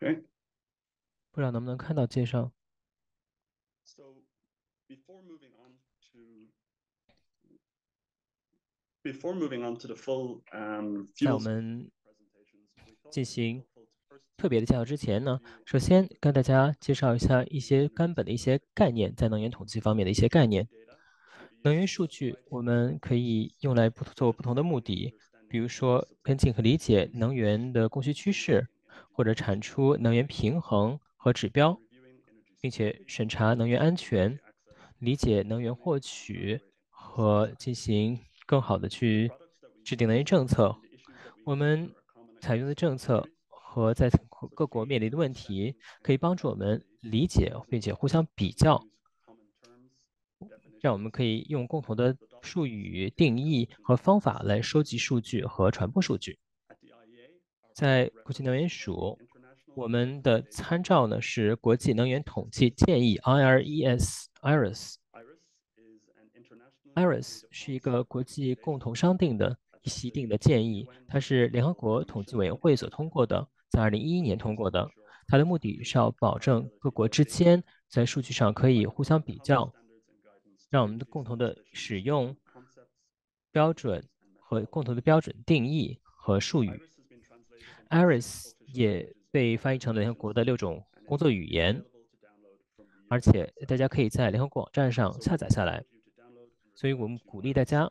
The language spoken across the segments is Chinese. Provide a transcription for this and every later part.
OK，不知道能不能看到介绍。So before moving on to before moving on to the full um 在我们进行特别的介绍之前呢，首先跟大家介绍一下一些根本的一些概念，在能源统计方面的一些概念。能源数据我们可以用来不做不同的目的，比如说跟进和理解能源的供需趋势，或者产出能源平衡和指标，并且审查能源安全，理解能源获取和进行更好的去制定能源政策。我们采用的政策和在各国面临的问题，可以帮助我们理解并且互相比较，让我们可以用共同的术语、定义和方法来收集数据和传播数据。At the IEA, our 在国际能源署，我们的参照呢是国际能源统计建议 IRES IRIS。IRIS is an international IRIS 是一个国际共同商定的一协定的建议，它是联合国统计委员会所通过的，在二零一一年通过的。它的目的是要保证各国之间在数据上可以互相比较让我们的共同的使用标准和共同的标准定义和术语。Aris 也被翻译成联合国的六种工作语言，而且大家可以在联合国网站上下载下来。所以我们鼓励大家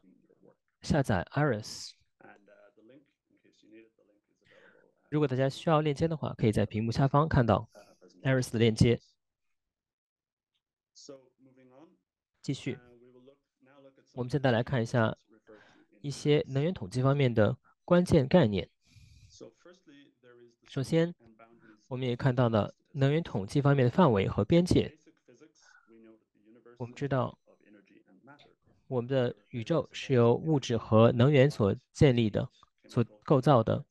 下载 Aris。如果大家需要链接的话，可以在屏幕下方看到 Aris 的链接。继续，我们现在来看一下一些能源统计方面的关键概念。首先我们也看到了能源统计方面的范围和边界。我们知道我们的宇宙是由物质和能源所建立的所构造的。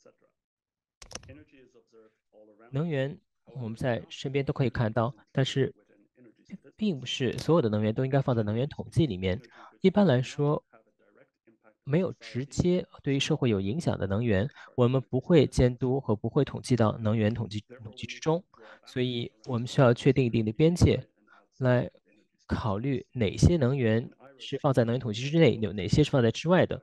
能源我们在身边都可以看到但是并不是所有的能源都应该放在能源统计里面。一般来说没有直接对于社会有影响的能源我们不会监督和不会统计到能源统计统计之中。所以我们需要确定一定的边界来考虑哪些能源是放在能源统计之内有哪些是放在之外的。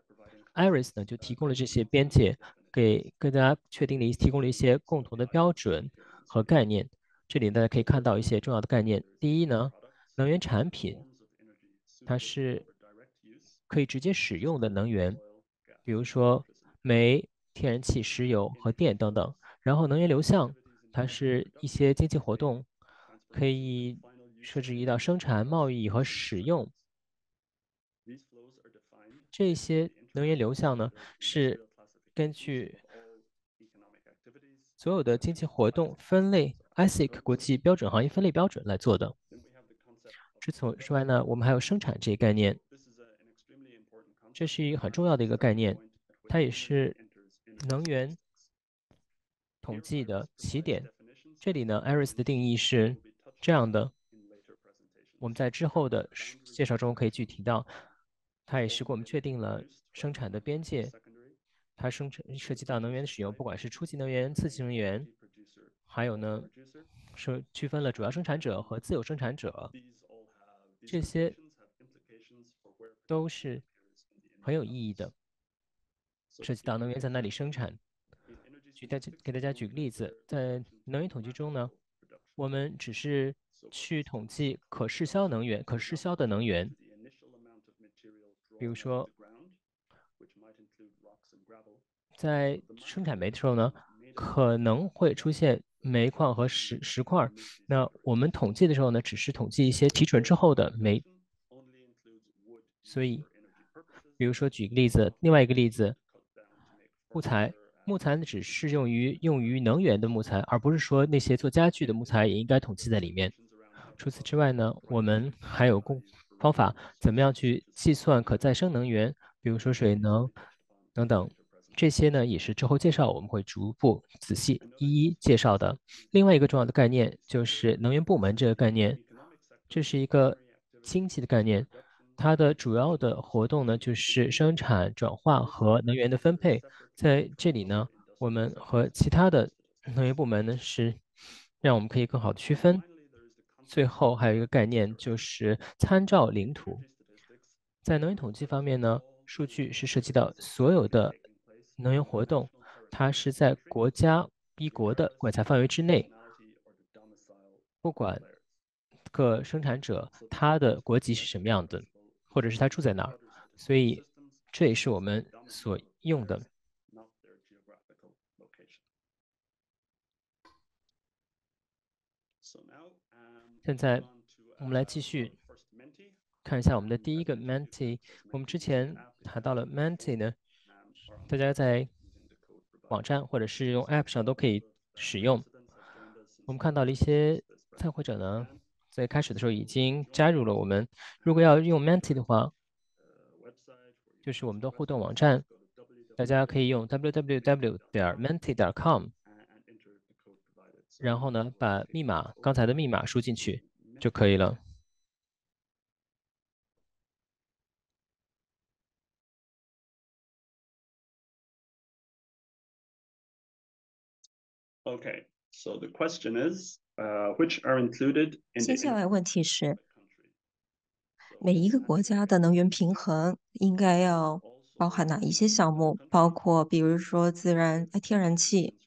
Iris 呢就提供了这些边界给跟大家确定了一提供了一些共同的标准和概念。这里大家可以看到一些重要的概念。第一呢能源产品它是可以直接使用的能源，比如说煤、天然气、石油和电等等。然后能源流向，它是一些经济活动，可以设置一道生产、贸易和使用。这些能源流向呢，是根据所有的经济活动分类 （ASIC 国际标准行业分类标准）来做的。除此之外呢，我们还有生产这一概念，这是一个很重要的一个概念，它也是能源统计的起点，这里呢，Eris 的定义是这样的，我们在之后的介绍中可以具体到，它也是给我们确定了生产的边界，它生产涉及到能源的使用，不管是初级能源、次级能源，还有呢，是区分了主要生产者和自有生产者，这些都是。很有意义的涉及到能源在那里生产举大家给大家举个例子在能源统计中呢我们只是去统计可试销能源可试销的能源比如说在生产煤的时候呢可能会出现煤矿和石石块那我们统计的时候呢只是统计一些提纯之后的煤所以比如说举个例子，另外一个例子，木材木材只适用于用于能源的木材，而不是说那些做家具的木材也应该统计在里面。除此之外呢，我们还有工方法，怎么样去计算可再生能源，比如说水能等等。这些呢也是之后介绍我们会逐步仔细一一介绍的。另外一个重要的概念就是能源部门这个概念，这是一个经济的概念，它的主要的活动呢就是生产、转化和能源的分配。在这里呢，我们和其他的能源部门呢是让我们可以更好区分。最后还有一个概念就是参照领土。在能源统计方面呢，数据是涉及到所有的能源活动，它是在国家一国的管辖范围之内，不管各生产者他的国籍是什么样的，或者是他住在哪儿，所以这也是我们所用的。现在我们来继续看一下我们的第一个 Menti。我们之前谈到了 Menti 呢，大家在网站或者是用 App 上都可以使用。我们看到了一些参会者呢，在开始的时候已经加入了我们。如果要用 Menti 的话，就是我们的互动网站，大家可以用 www 点 menti 点 com。然后呢，把密码刚才的密码输进去就可以了。Okay, so the question is, uh, which are included in 接下来问题是，每一个国家的能源平衡应该要包含哪一些项目？包括比如说自然天然气。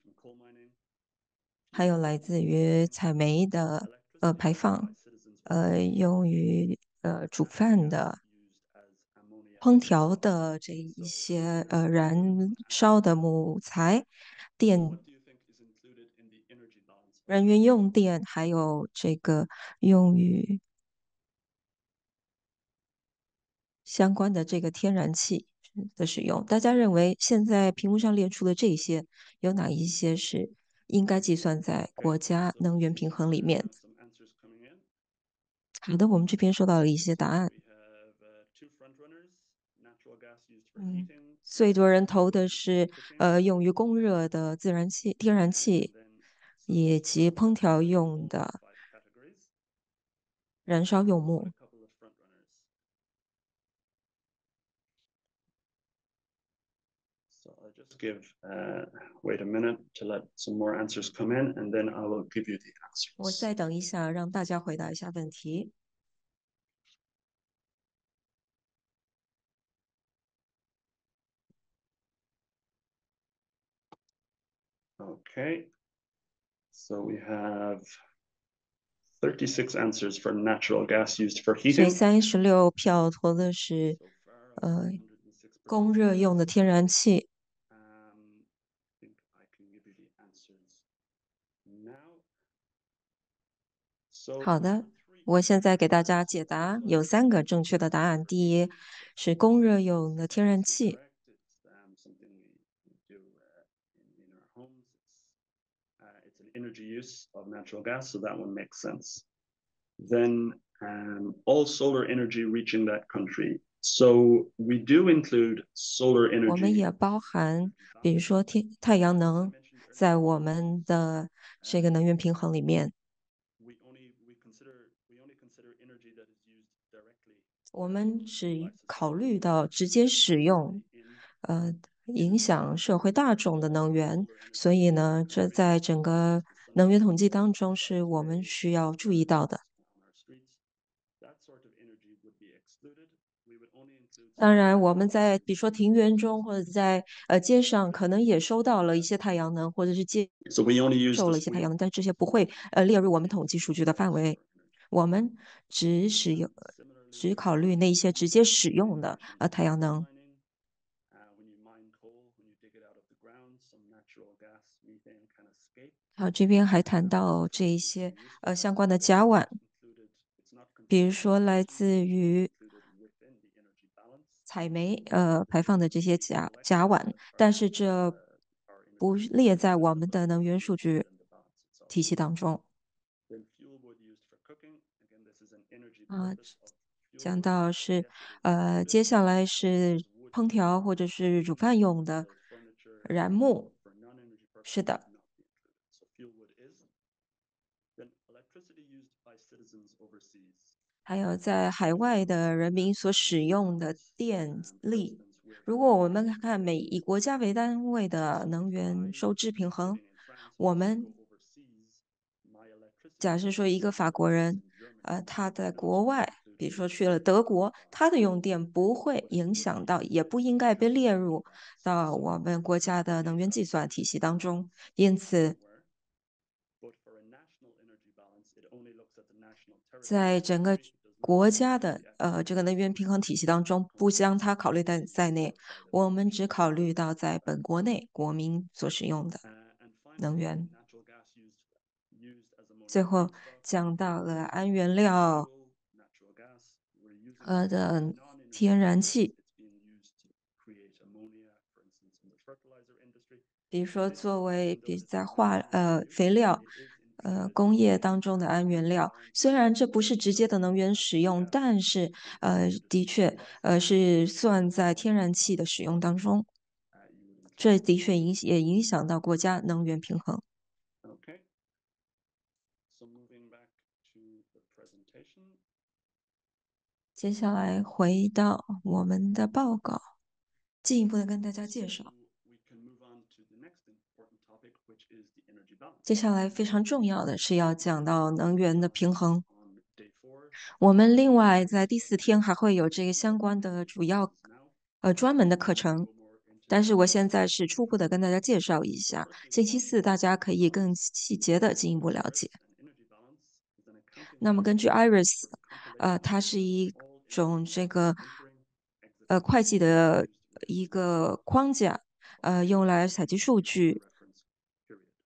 还有来自于采煤的呃排放，呃用于呃煮饭的、烹调的这一些呃燃烧的木材、电、人员用电，还有这个用于相关的这个天然气的使用。大家认为现在屏幕上列出的这些有哪一些是？应该计算在国家能源平衡里面。好的，我们这边收到了一些答案。嗯，最多人投的是呃用于供热的自然气、天然气，以及烹调用的燃烧用木。give uh, wait a minute to let some more answers come in, and then I will give you the answers. 我再等一下，让大家回答一下问题。Okay, so we have 36 answers for natural gas used for heating. 三十六票投的是呃供热用的天然气。Um, 好的，我现在给大家解答，有三个正确的答案。第一是供热用的天然气，energy use of natural gas, so that one makes sense. Then um, all solar energy reaching that country. So we do include solar energy. 我们也包含，比如说天太阳能，在我们的这个能源平衡里面，We only we consider we only consider energy that is used directly 我们只考虑到直接使用呃，影响社会大众的能源，所以呢，这在整个能源统计当中是我们需要注意到的。当然，我们在比如说庭园中或者在呃街上，可能也收到了一些太阳能，或者是接受了一些太阳能，但这些不会呃列入我们统计数据的范围。我们只使用只考虑那些直接使用的呃太阳能。好这边还谈到这一些呃相关的甲烷比如说来自于采煤呃排放的这些甲甲烷但是这不列在我们的能源数据体系当中。啊讲到是呃接下来是烹调或者是煮饭用的燃木是的还有在海外的人民所使用的电力。如果我们看每以国家为单位的能源收支平衡，我们假设说一个法国人，呃，他在国外，比如说去了德国，他的用电不会影响到，也不应该被列入到我们国家的能源计算体系当中。因此，在整个国家的呃这个能源平衡体系当中，不将它考虑在在内，我们只考虑到在本国内国民所使用的能源。最后讲到了氨原料，呃的天然气，比如说作为比在化呃肥料。呃，工业当中的氨原料，虽然这不是直接的能源使用，但是呃，的确呃是算在天然气的使用当中，这的确影也影响到国家能源平衡。接下来回到我们的报告，进一步的跟大家介绍。接下来非常重要的是要讲到能源的平衡。我们另外在第四天还会有这个相关的主要呃专门的课程，但是我现在是初步的跟大家介绍一下。星期四大家可以更细节的进一步了解。那么根据 Iris，呃，它是一种这个呃会计的一个框架，呃，用来采集数据。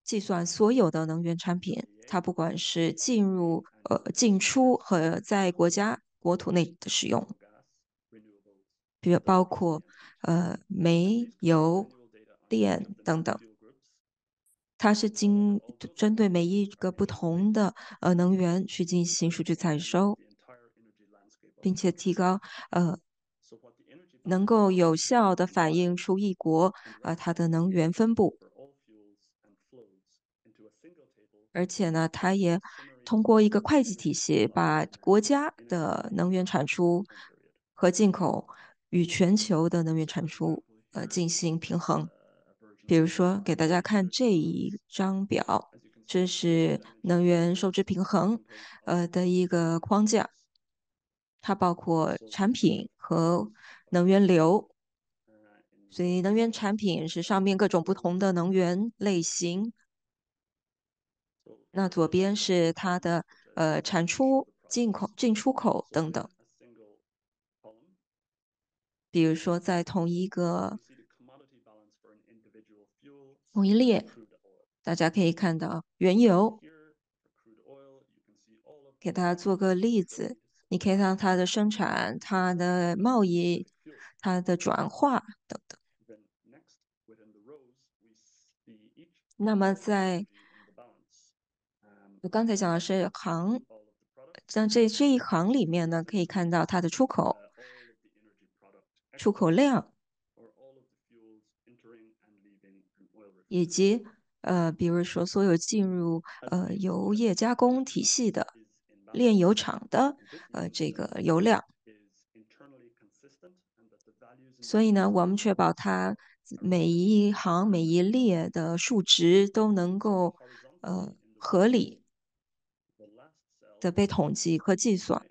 计算所有的能源产品，它不管是进入、呃进出和在国家国土内的使用，比如包括呃煤、油、电等等，它是经针对每一个不同的呃能源去进行数据采收，并且提高呃能够有效的反映出一国啊它的能源分布。而且呢，它也通过一个会计体系，把国家的能源产出和进口与全球的能源产出呃进行平衡。比如说，给大家看这一张表，这是能源收支平衡呃的一个框架，它包括产品和能源流。所以，能源产品是上面各种不同的能源类型。那左边是它的呃产出、进口、进出口等等。比如说，在同一个同一列，大家可以看到原油。给大家做个例子，你可以看它的生产、它的贸易、它的转化等等。那么在我刚才讲的是行，像这这一行里面呢，可以看到它的出口、出口量，以及呃，比如说所有进入呃油液加工体系的炼油厂的呃这个油量。所以呢，我们确保它每一行每一列的数值都能够呃合理。的被统计和计算，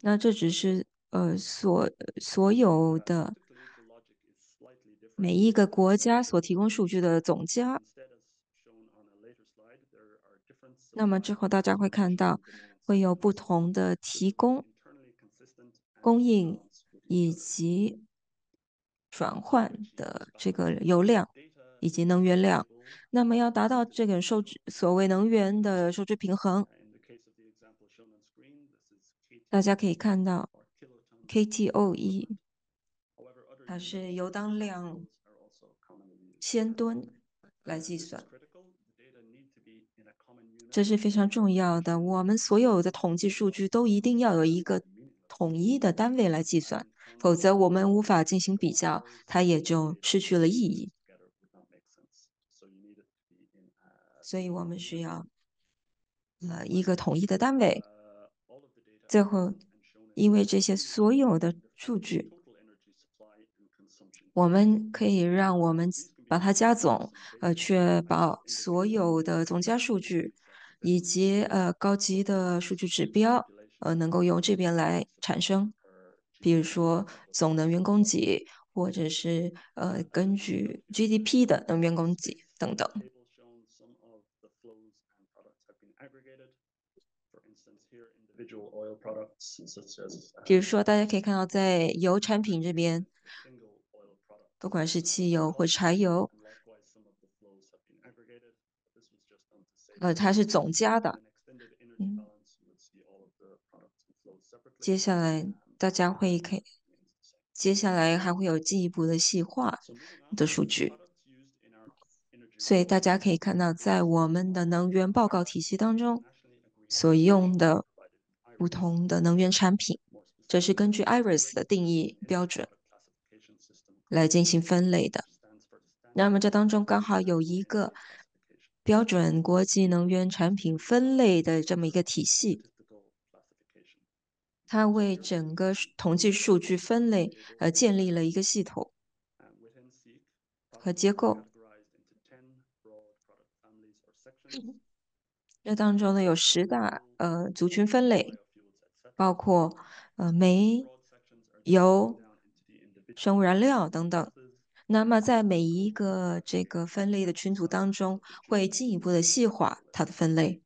那这只是呃所所有的每一个国家所提供数据的总加。那么之后大家会看到会有不同的提供、供应以及转换的这个油量以及能源量。那么要达到这个收支，所谓能源的收支平衡，大家可以看到，KTOE，它是油当量千吨来计算，这是非常重要的。我们所有的统计数据都一定要有一个统一的单位来计算，否则我们无法进行比较，它也就失去了意义。所以我们需要呃一个统一的单位。最后，因为这些所有的数据，我们可以让我们把它加总，呃，确保所有的总加数据以及呃高级的数据指标，呃，能够由这边来产生，比如说总能源供给，或者是呃根据 GDP 的能源供给等等。比如说，大家可以看到，在油产品这边，不管是汽油或柴油，呃，它是总加的。嗯，接下来大家会可以，接下来还会有进一步的细化的数据，所以大家可以看到，在我们的能源报告体系当中所用的。不同的能源产品，这是根据 IRIS 的定义标准来进行分类的。那么这当中刚好有一个标准国际能源产品分类的这么一个体系，它为整个统计数据分类呃建立了一个系统和结构。这当中呢有十大呃族群分类。包括呃煤、油、生物燃料等等。那么在每一个这个分类的群组当中，会进一步的细化它的分类。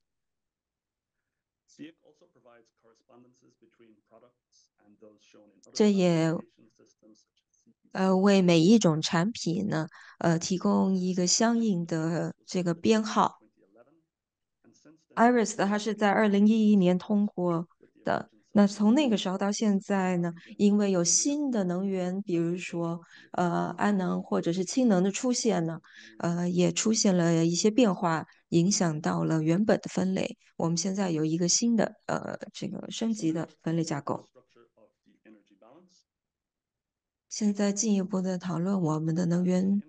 这也呃为每一种产品呢呃提供一个相应的这个编号。Iris 它是在二零一一年通过的。那从那个时候到现在呢，因为有新的能源，比如说呃氨能或者是氢能的出现呢，呃也出现了一些变化，影响到了原本的分类。我们现在有一个新的呃这个升级的分类架构。现在进一步的讨论我们的能源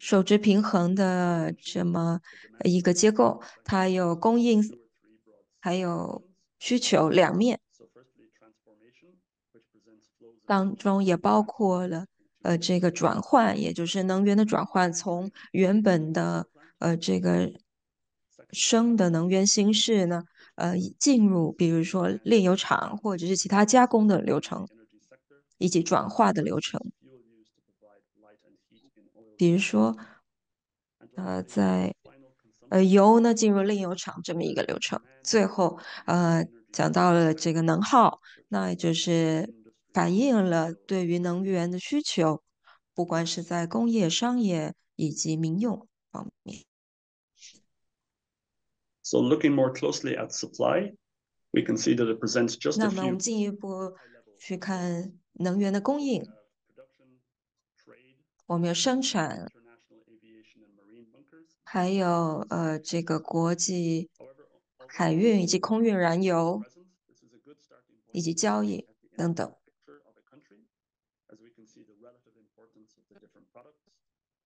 收支平衡的这么一个结构，它有供应。还有需求两面，当中也包括了呃这个转换，也就是能源的转换，从原本的呃这个生的能源形式呢，呃进入比如说炼油厂或者是其他加工的流程，以及转化的流程，比如说呃在。呃，油呢进入炼油厂这么一个流程，最后呃讲到了这个能耗，那也就是反映了对于能源的需求，不管是在工业、商业以及民用方面。So looking more closely at supply, we can see that it presents just 那么我们进一步去看能源的供应，我们有生产。还有呃，这个国际海运以及空运燃油，以及交易等等。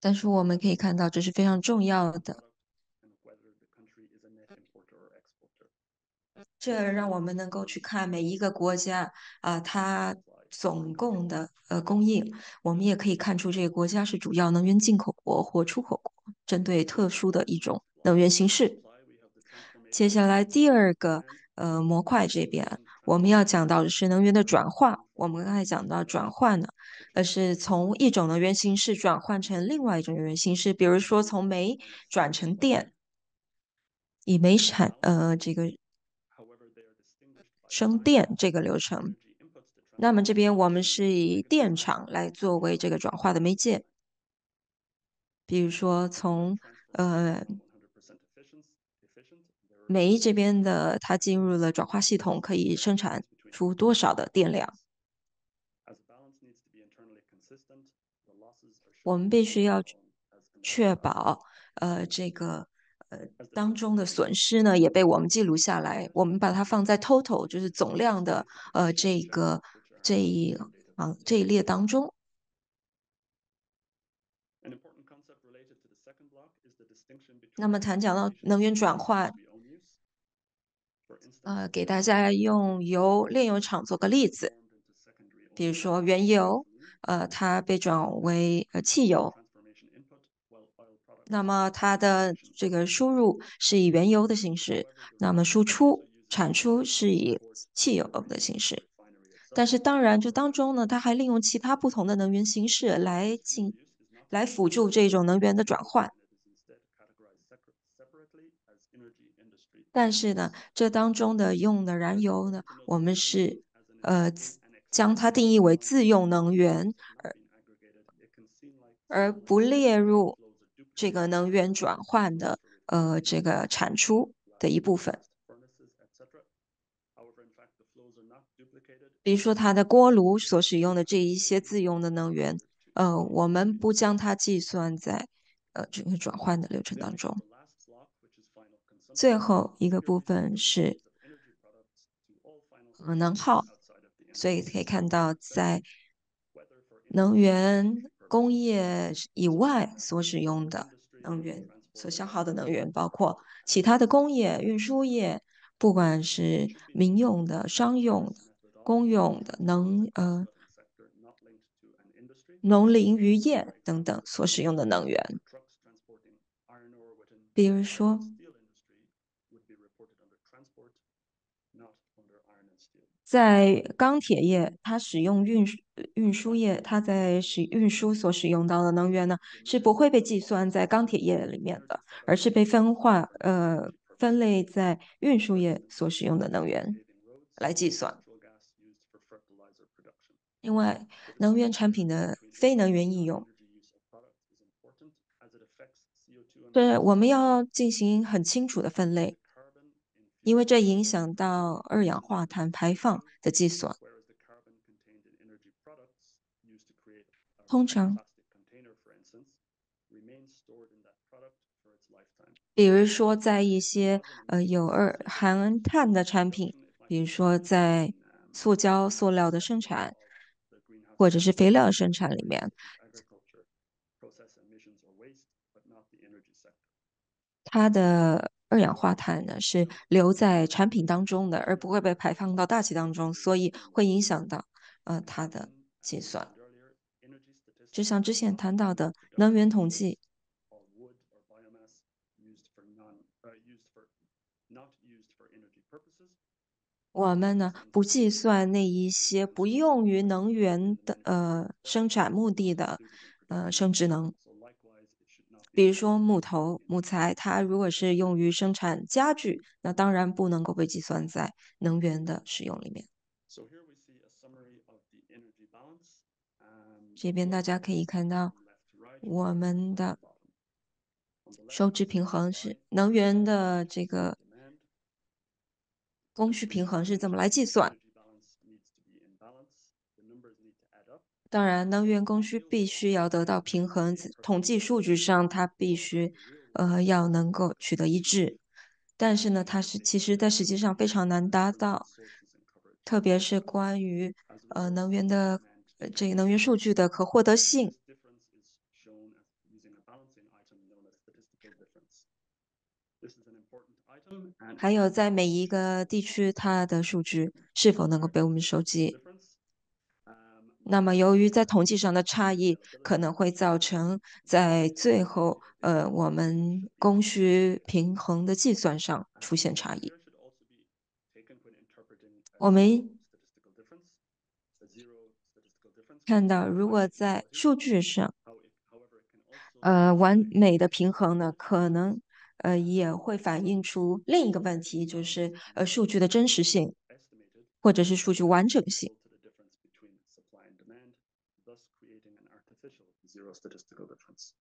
但是我们可以看到，这是非常重要的。这让我们能够去看每一个国家啊，它总共的呃供应。我们也可以看出，这个国家是主要能源进口国或出口国。针对特殊的一种能源形式，接下来第二个呃模块这边我们要讲到的是能源的转化。我们刚才讲到转换呢，而是从一种能源形式转换成另外一种能源形式，比如说从煤转成电，以煤产呃这个生电这个流程。那么这边我们是以电厂来作为这个转化的媒介。比如说，从呃煤这边的，它进入了转化系统，可以生产出多少的电量？我们必须要确保，呃，这个呃当中的损失呢，也被我们记录下来。我们把它放在 total，就是总量的呃这个这一行这一列当中。那么谈讲到能源转换，呃，给大家用油炼油厂做个例子，比如说原油，呃，它被转为呃汽油，那么它的这个输入是以原油的形式，那么输出产出是以汽油的形式。但是当然，这当中呢，它还利用其他不同的能源形式来进来辅助这种能源的转换。但是呢，这当中的用的燃油呢，我们是呃将它定义为自用能源，而而不列入这个能源转换的呃这个产出的一部分。比如说，它的锅炉所使用的这一些自用的能源，呃，我们不将它计算在呃这个转换的流程当中。最后一个部分是呃能耗，所以可以看到，在能源工业以外所使用的能源所消耗的能源，包括其他的工业、运输业，不管是民用的、商用的、公用的、能呃农林渔业等等所使用的能源，比如说。在钢铁业，它使用运输运输业，它在使运输所使用到的能源呢，是不会被计算在钢铁业里面的，而是被分化呃分类在运输业所使用的能源来计算。另外，能源产品的非能源应用，对，我们要进行很清楚的分类。因为这影响到二氧化碳排放的计算。通常，比如说在一些呃有二含碳的产品，比如说在塑胶、塑料的生产，或者是肥料生产里面。它的二氧化碳呢是留在产品当中的，而不会被排放到大气当中，所以会影响到呃它的计算。就像之前谈到的能源统计，我们呢不计算那一些不用于能源的呃生产目的的呃生殖能。比如说木头、木材，它如果是用于生产家具，那当然不能够被计算在能源的使用里面。这边大家可以看到，我们的收支平衡是能源的这个供需平衡是怎么来计算？当然，能源供需必须要得到平衡，统计数据上它必须，呃，要能够取得一致。但是呢，它是其实在实际上非常难达到，特别是关于呃能源的这个能源数据的可获得性，还有在每一个地区它的数据是否能够被我们收集。那么，由于在统计上的差异，可能会造成在最后，呃，我们供需平衡的计算上出现差异。我们看到，如果在数据上，呃，完美的平衡呢，可能，呃，也会反映出另一个问题，就是，呃，数据的真实性，或者是数据完整性。Statistical difference.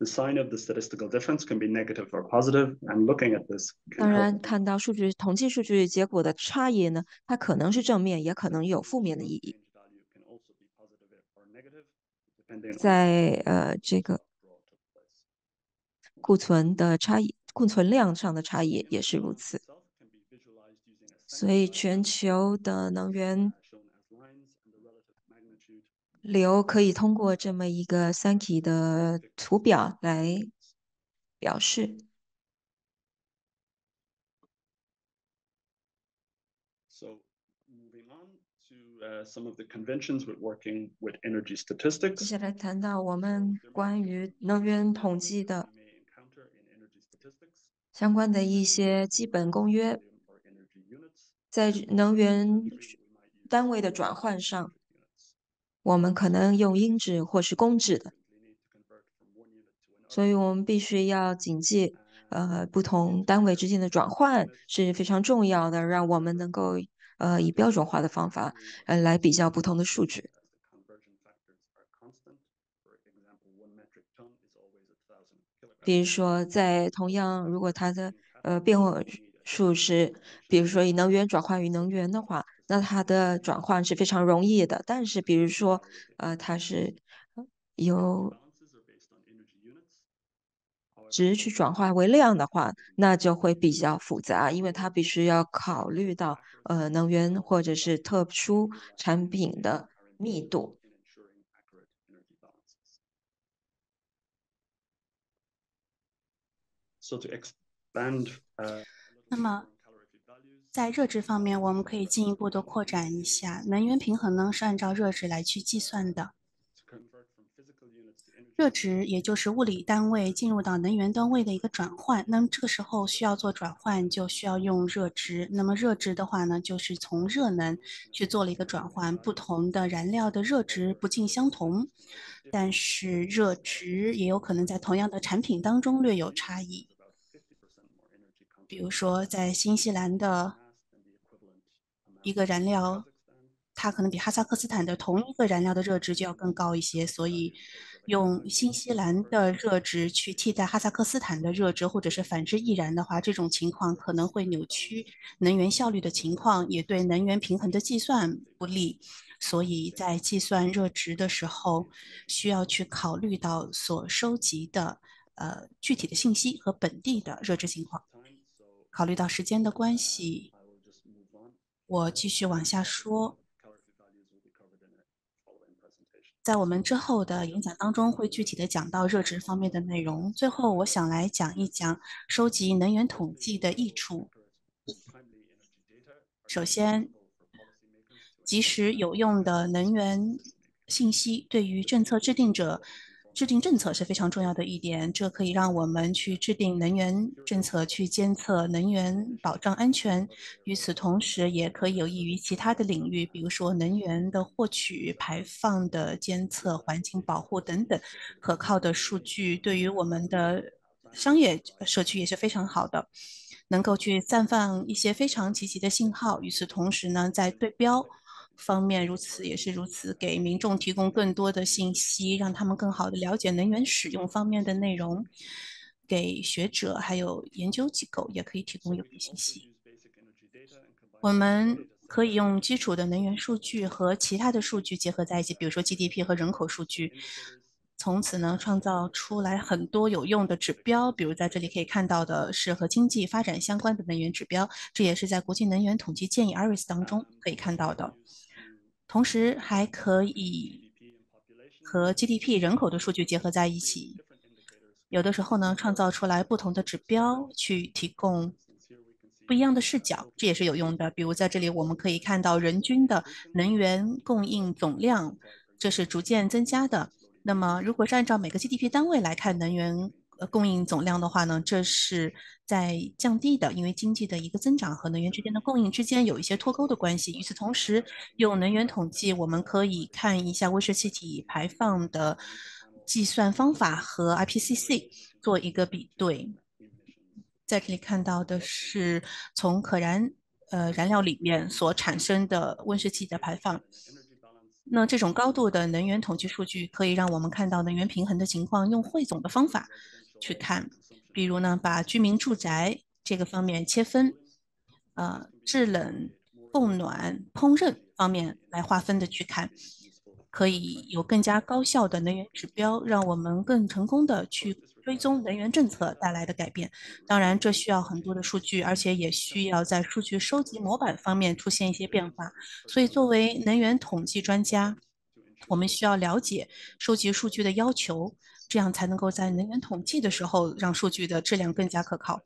The sign of the statistical difference can be negative or positive, and looking at this. 当然，看到数据统计数据结果的差异呢，它可能是正面，也可能有负面的意义。在呃这个库存的差异、库存量上的差异也是如此。所以，全球的能源。流可以通过这么一个三体的图表来表示。接下来谈到我们关于能源统计的相关的一些基本公约，在能源单位的转换上，我们可能用英制或是公制的，所以我们必须要谨记，呃，不同单位之间的转换是非常重要的，让我们能够。呃，以标准化的方法，呃，来比较不同的数据。比如说，在同样，如果它的呃变化数是，比如说以能源转换于能源的话，那它的转换是非常容易的。但是，比如说，呃，它是由。值去转化为量的话，那就会比较复杂，因为它必须要考虑到呃能源或者是特殊产品的密度。那么，在热值方面，我们可以进一步的扩展一下，能源平衡呢是按照热值来去计算的。热值也就是物理单位进入到能源单位的一个转换，那么这个时候需要做转换，就需要用热值。那么热值的话呢，就是从热能去做了一个转换，不同的燃料的热值不尽相同，但是热值也有可能在同样的产品当中略有差异。比如说，在新西兰的一个燃料，它可能比哈萨克斯坦的同一个燃料的热值就要更高一些，所以。用新西兰的热值去替代哈萨克斯坦的热值，或者是反之亦然的话，这种情况可能会扭曲能源效率的情况，也对能源平衡的计算不利。所以在计算热值的时候，需要去考虑到所收集的呃具体的信息和本地的热值情况。考虑到时间的关系，我继续往下说。在我们之后的演讲当中，会具体的讲到热值方面的内容。最后，我想来讲一讲收集能源统计的益处。首先，及时有用的能源信息对于政策制定者。制定政策是非常重要的一点，这可以让我们去制定能源政策，去监测能源保障安全。与此同时，也可以有益于其他的领域，比如说能源的获取、排放的监测、环境保护等等。可靠的数据对于我们的商业社区也是非常好的，能够去散放一些非常积极的信号。与此同时呢，在对标。方面如此也是如此，给民众提供更多的信息，让他们更好的了解能源使用方面的内容。给学者还有研究机构也可以提供有益信息。我们可以用基础的能源数据和其他的数据结合在一起，比如说 GDP 和人口数据，从此呢创造出来很多有用的指标。比如在这里可以看到的是和经济发展相关的能源指标，这也是在国际能源统计建议 IRIS 当中可以看到的。同时还可以和 GDP 人口的数据结合在一起，有的时候呢，创造出来不同的指标，去提供不一样的视角，这也是有用的。比如在这里，我们可以看到人均的能源供应总量，这是逐渐增加的。那么，如果是按照每个 GDP 单位来看能源，供应总量的话呢，这是在降低的，因为经济的一个增长和能源之间的供应之间有一些脱钩的关系。与此同时，用能源统计，我们可以看一下温室气体排放的计算方法和 IPCC 做一个比对。在这里看到的是从可燃呃燃料里面所产生的温室气体的排放。那这种高度的能源统计数据可以让我们看到能源平衡的情况，用汇总的方法。去看，比如呢，把居民住宅这个方面切分，呃，制冷、供暖、烹饪方面来划分的去看，可以有更加高效的能源指标，让我们更成功的去追踪能源政策带来的改变。当然，这需要很多的数据，而且也需要在数据收集模板方面出现一些变化。所以，作为能源统计专家，我们需要了解收集数据的要求。这样才能够在能源统计的时候让数据的质量更加可靠。